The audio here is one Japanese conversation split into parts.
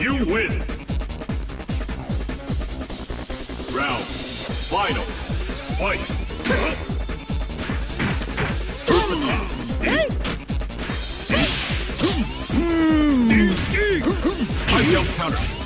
You win! Round. Final. Fight! High jump counter.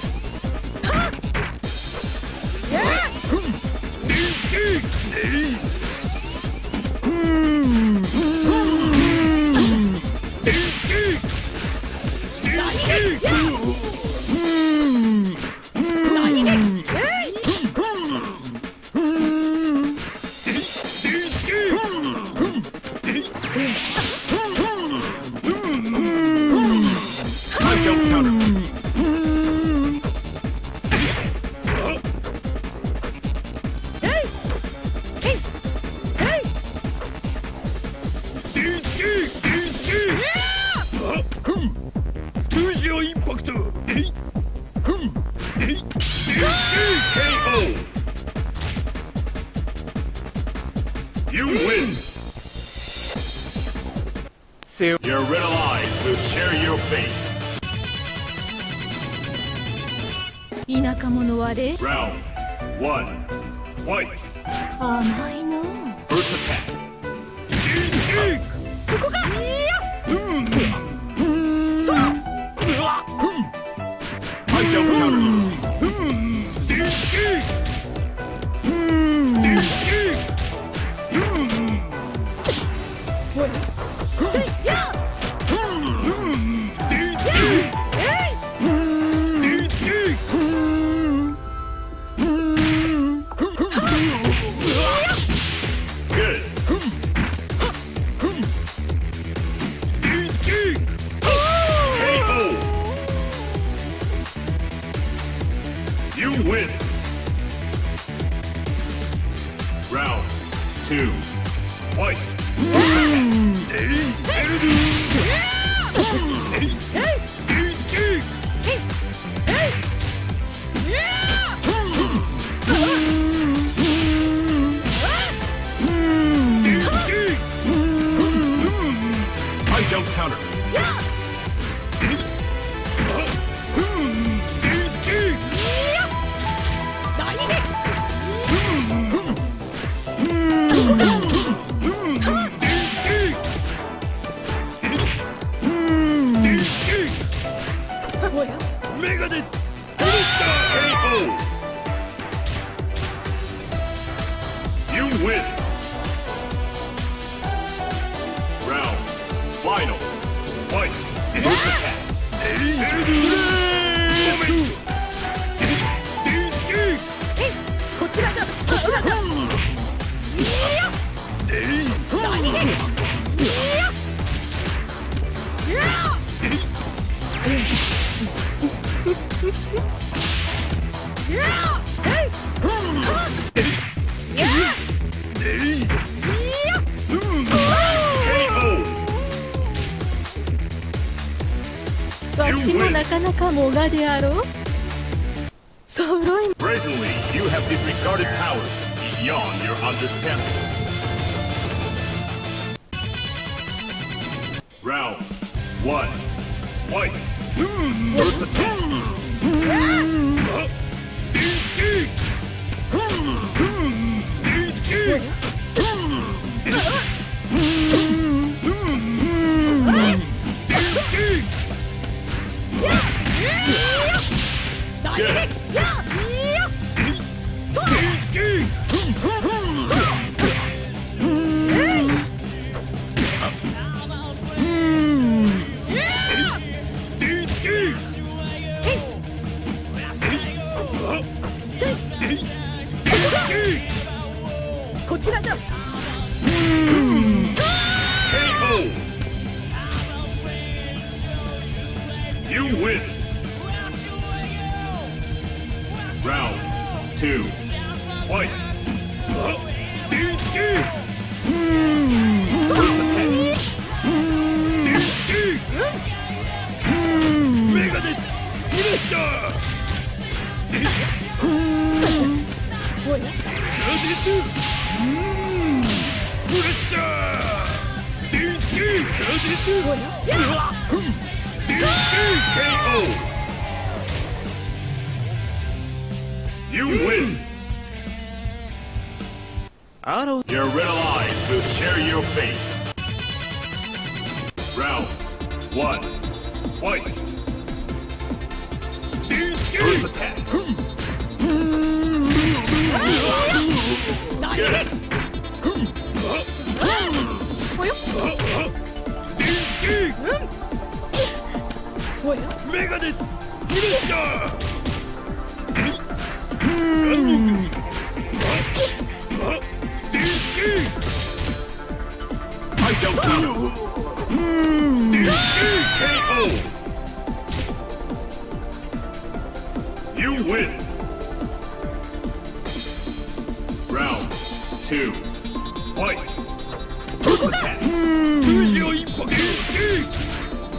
甘いの Megadeth! KO. You win. Round final. Fight. Attack. こわしもなかなかもがであろう揃い Brazenly, you have disregarded powers beyond your understanding. Round one. Fight. First attack. Good. ごいなメガネフィニッシャーうんあいちゃんうん DKKO You win! Round two, fight! First attack! 通常一歩限定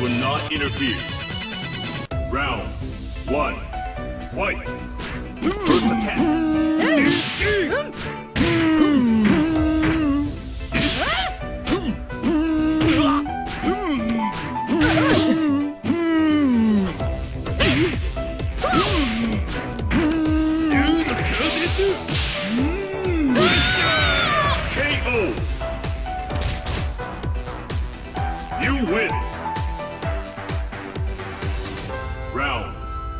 Will not interfere. Round one. Fight! First attack! You win!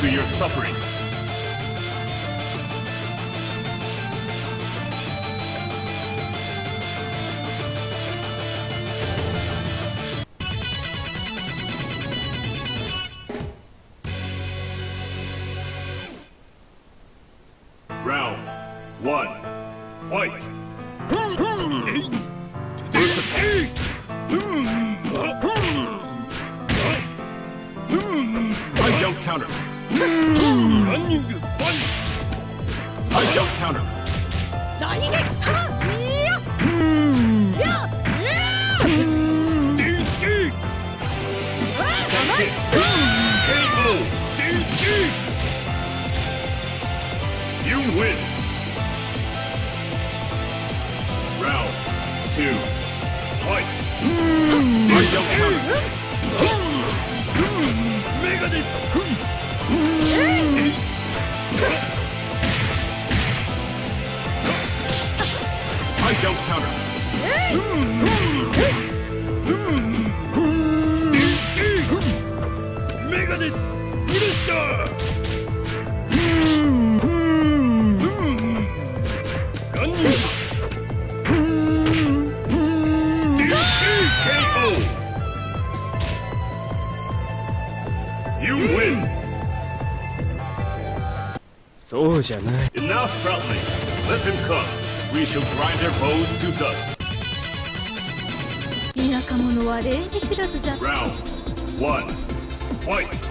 to your suffering. Shall grind their bones to dust. 田舎者は礼儀知らずじゃ Round one. Fight.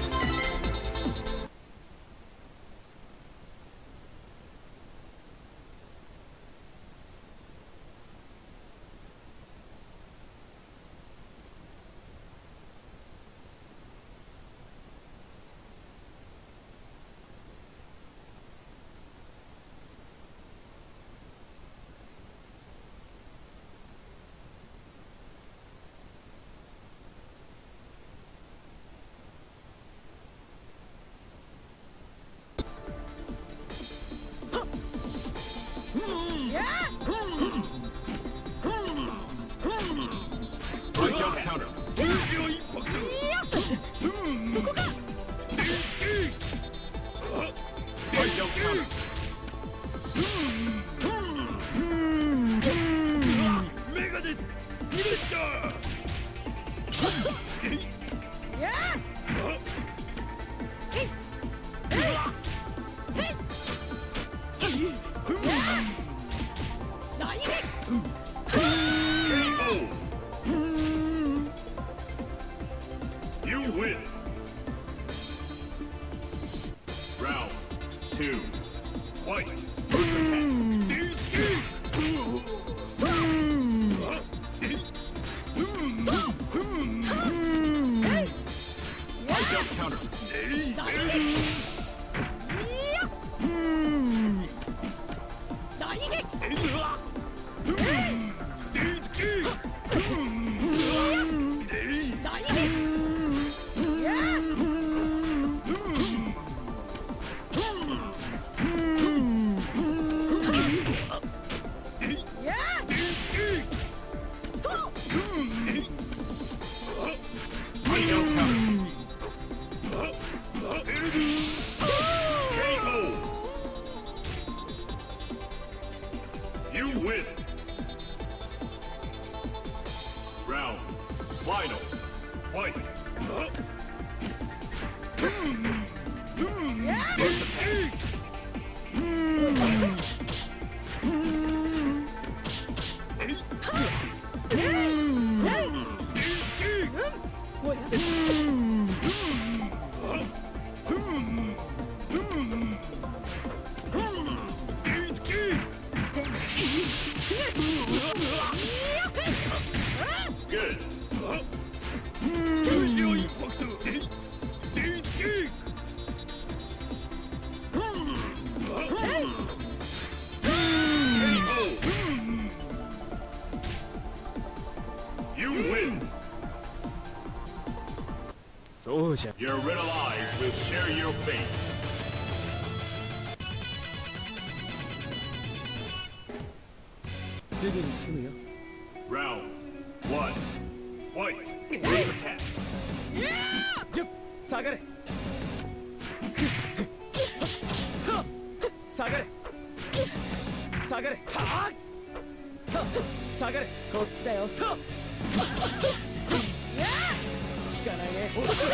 下がれ。下がれ。下がれ。こっちだよ。と効かないね落とすよっ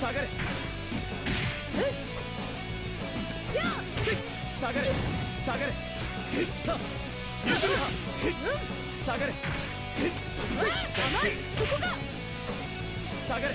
下がれ。下がれ。下がれ。下がれ。下がれ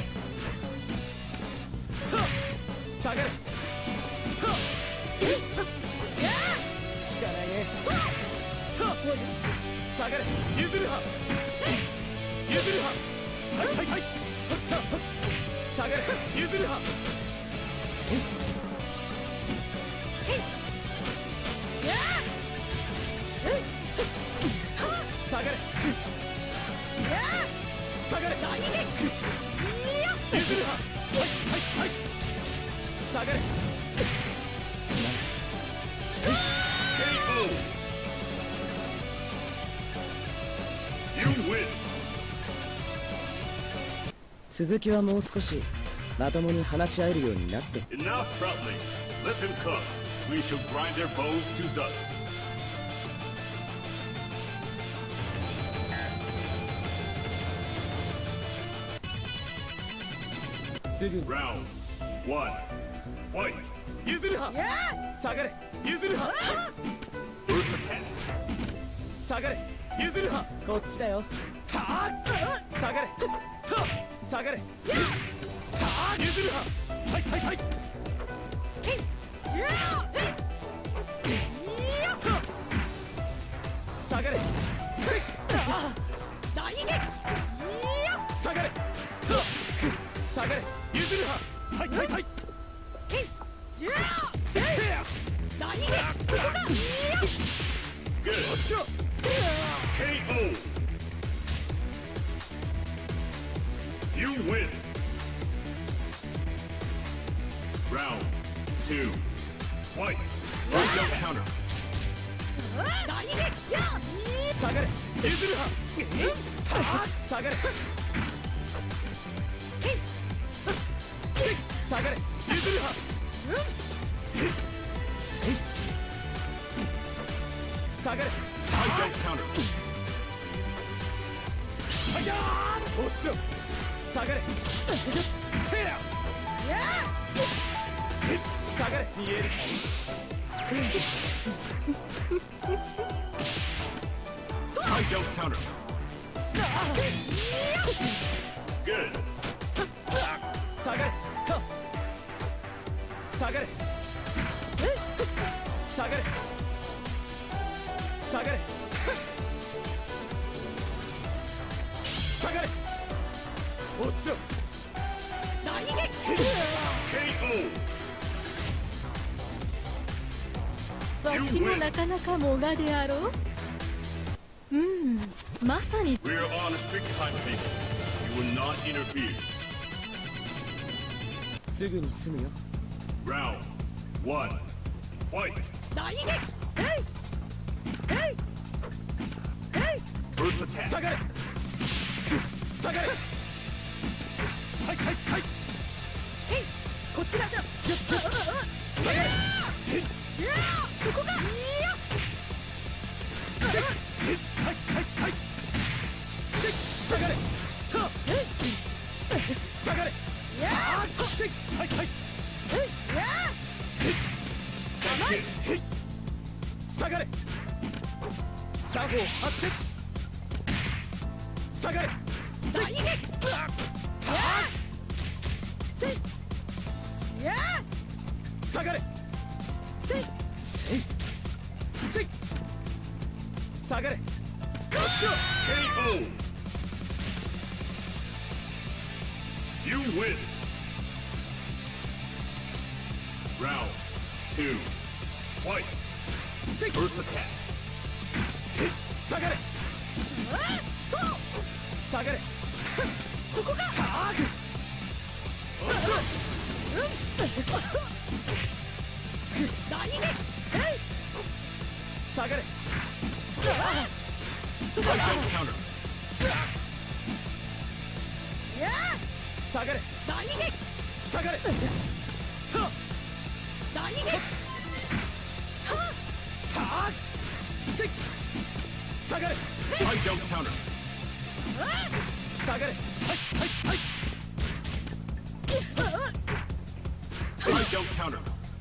続きはもう少しまともに話し合えるようになって Enough prattling. Let them come. We shall grind their bones to dust. Round one. Fight. 譲るは下がれ譲るは First attack. 下がれ譲るはこっちだよたー下がれた下がれ。たー譲るははいはいはい。下がれ下がれ下がれ譲るははいはいはい Good. しろ You win. Round two. Fight. Right jump counter. 下がれ譲るはた下がれ下がれ譲るは下がれ High jump counter. はいやーおっしろ下がれ。下がれ。逃げる. Good. 下がれ。と下がれ。下がれ。下がれわしもなかなかもがであろううんまさに We're on a strict timetable. You will not interfere. すぐに済むよ Round one. Fight. First attack. 下がれ下がれがれ下がれはいはい下がれ作法発展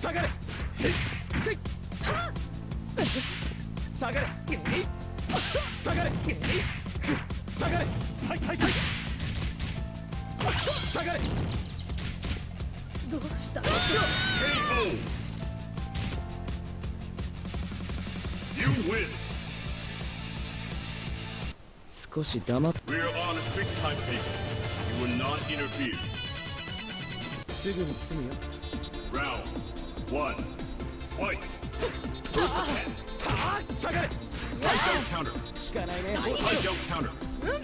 下がれ下がれ下がれ下がれはいはいはい下がれどうした KO. You win. 少し黙っ We're on a strict timetable. You will not interfere. すぐに済むよ Round one. Fight. First attack. あー下がれ High jump counter. 効かないね High jump counter.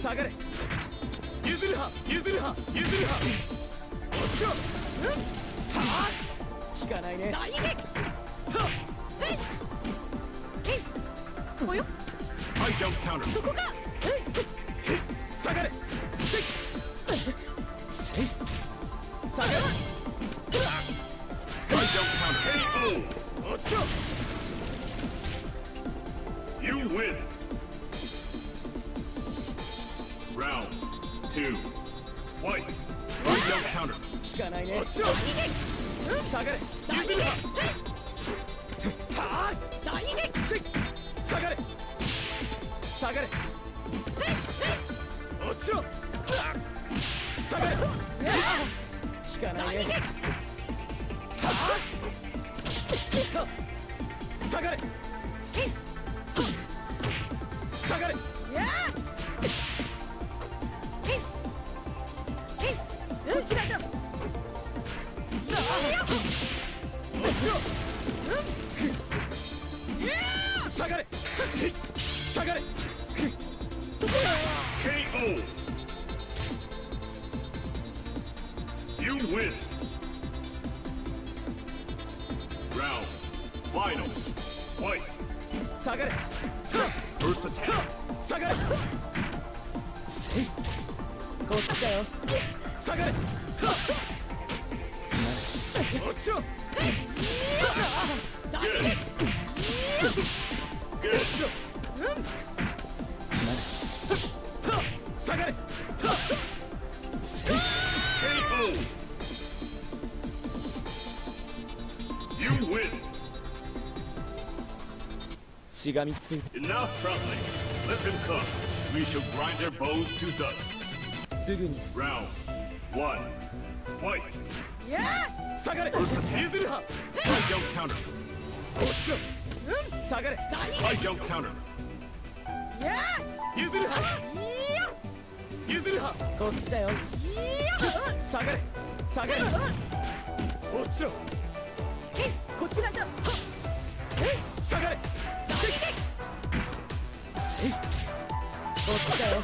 下がれ譲るは譲るは譲るはおっしょはあ効かないね大撃たえいえいおよ High jump counter. そこか下がれせいせい下がれ You win. Round two. Fight. High jump counter. 効かな You win. Shigamitsu. Enough troubling. Let them come. We shall grind their bones to dust. Round one. 下がれ譲るは High jump counter. おっしょ下がれ High jump counter. や譲るは譲るはこっちだよ下がれ下がれおっしょえいこちだじゃ下がれせいこっちだよ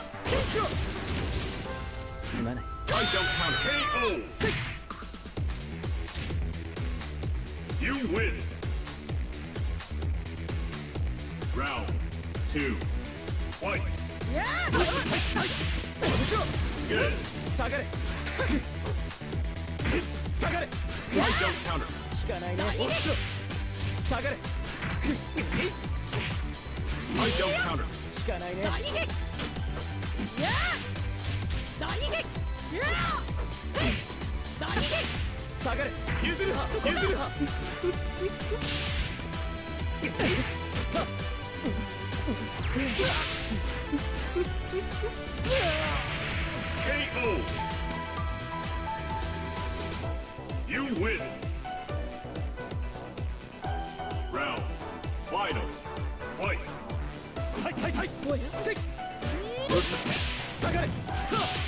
まない High jump counter. KO. You win. Round two. Fight. やおっしょ Good. 下がれ下がれ High jump counter. 効かないねおっしょ下がれ High jump counter. 効かないね大撃や大撃やえい大撃下がれ譲るは譲るはた KO. You win. Round final. Fight. はいはいはいせっ下がれはっ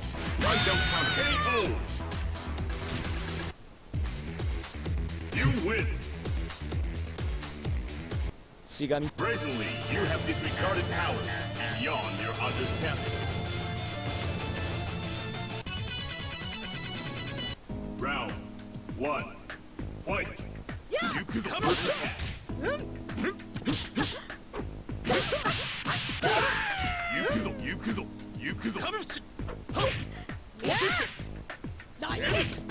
You win. Shigami. Brazenly, you have disregarded powers beyond your understanding. Round one. Fight. Yeah. You come attack. You. You. You. や大撃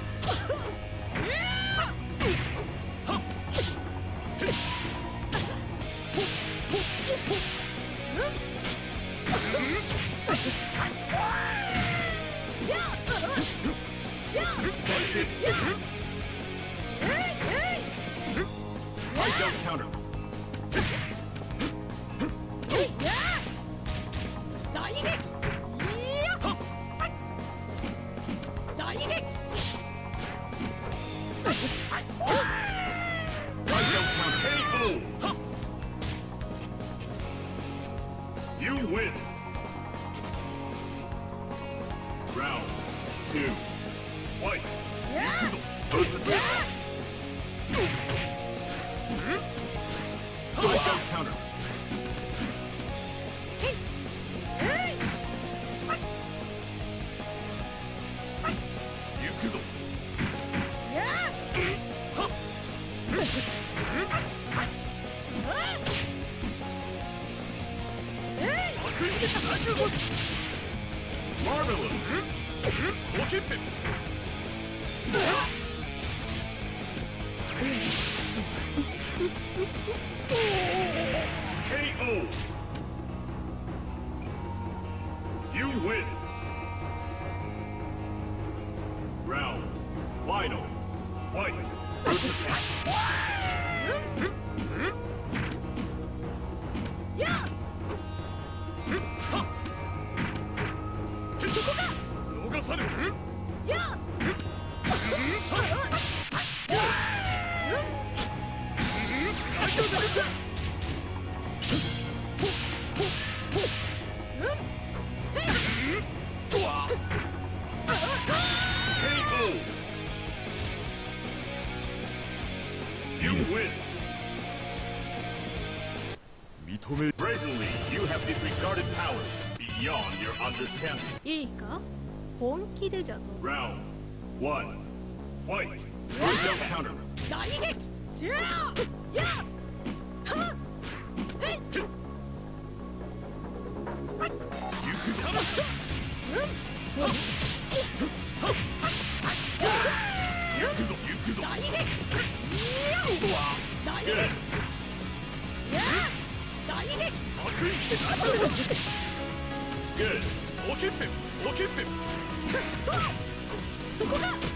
ここが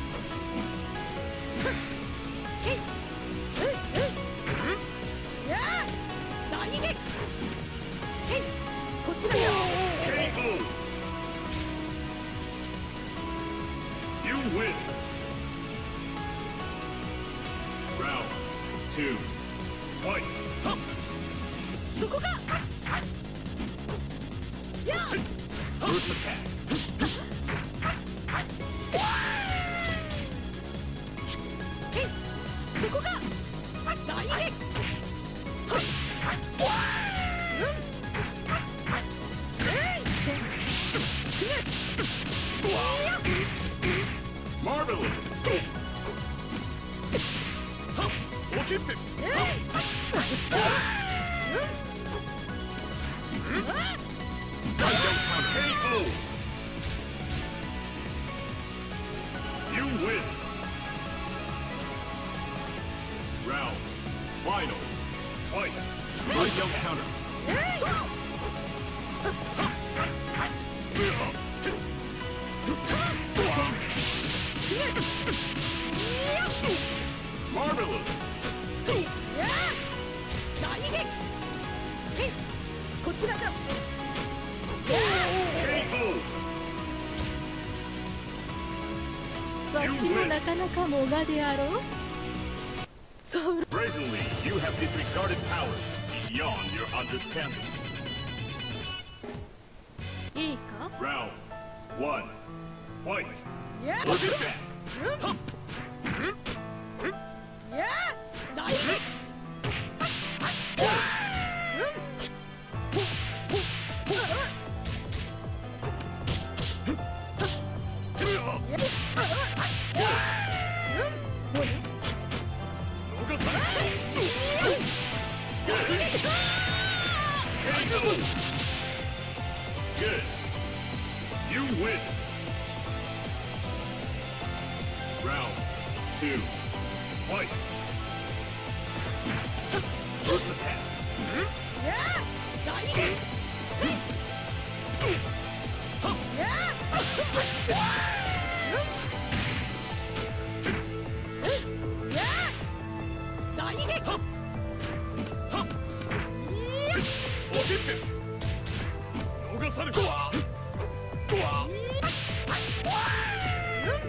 違う違うわしもなかなかもがであろうそう Brazenly, you have disregarded power beyond your understanding いいか Round 1 Fight! Yeah! Look at that! Yeah! ナイフ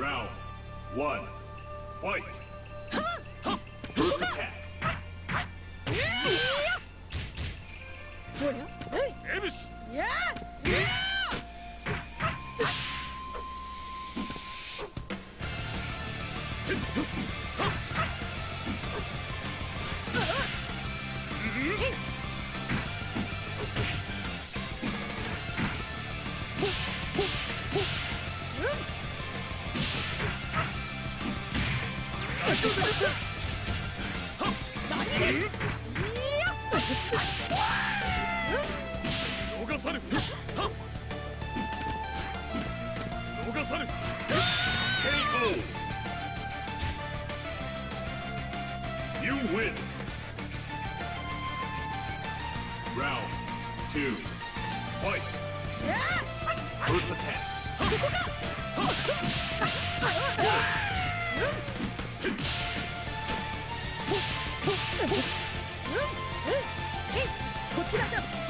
Round one, fight! Round two. Fight. First attack. そこかこちらじゃ。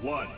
One.